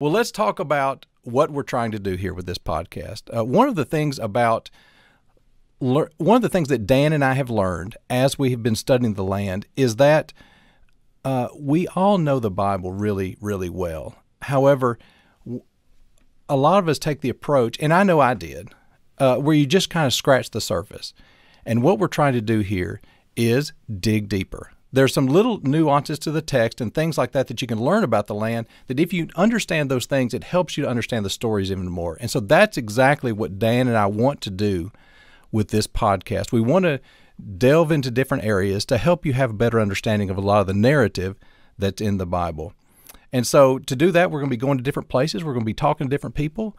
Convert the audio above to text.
Well, let's talk about what we're trying to do here with this podcast. Uh, one of the things about one of the things that Dan and I have learned as we have been studying the land is that uh, we all know the Bible really, really well. However, a lot of us take the approach, and I know I did, uh, where you just kind of scratch the surface. And what we're trying to do here is dig deeper. There's some little nuances to the text and things like that that you can learn about the land that if you understand those things, it helps you to understand the stories even more. And so that's exactly what Dan and I want to do with this podcast. We want to delve into different areas to help you have a better understanding of a lot of the narrative that's in the Bible. And so to do that, we're going to be going to different places. We're going to be talking to different people.